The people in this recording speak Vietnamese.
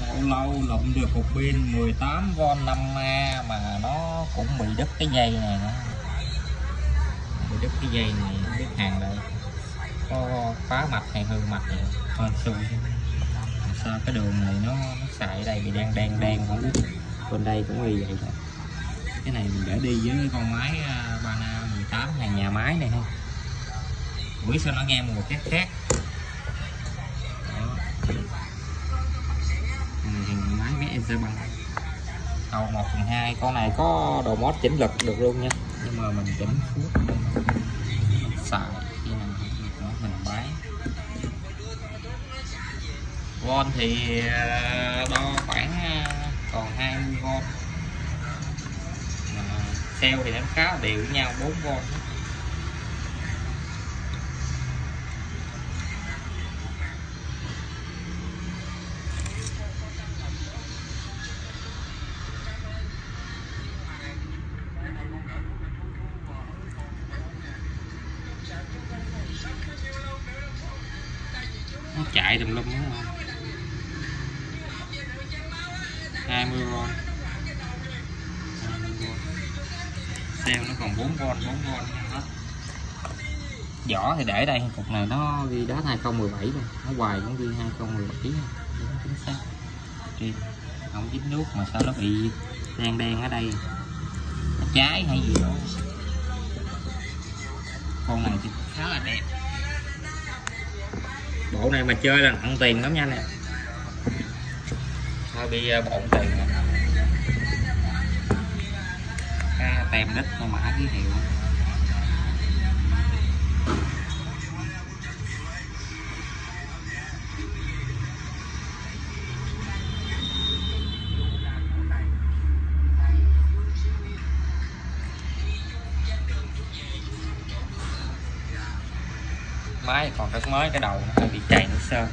lâu lâu lụm được một pin 18V 5A mà nó cũng bị đứt cái dây này nó bị đứt cái dây này biết hàng đây có phá mạch hay hư mạch này hên xui. Sao cái đường này nó, nó xài ở đây bị đen đen đen không biết. Bên đây cũng y vậy thôi. Cái này mình để đi với con máy à, Bana 18 hàng nhà máy này ha buổi sao nó nghe một cái khác Đó. này thì máy mấy em sẽ bằng cầu 1 phần 2 con này có đồ mót chỉnh lực được luôn nha. Nhưng mà mình chỉnh phút xài khi nữa mình bán von thì ờ, đo khoảng ờ, còn 20V mà cell thì nó khá đều với nhau 4V nó chạy tùm lum đúng không 20 v Xeo nó còn 4 v 4 v hết. Vỏ thì để đây, cục này nó ghi đá 2017 rồi nó hoài cũng ghi 2017 đúng chính xác. Đi. không dính nước mà sao nó bị đen đen ở đây? Nó cháy hay gì đó? Con này thì khá là đẹp bộ này mà chơi là nặng tiền lắm nha nè thôi bị bộn tiền à, cái tem đít mã ký hiệu máy còn rất mới cái đầu nó hơi bị chảy nước sơn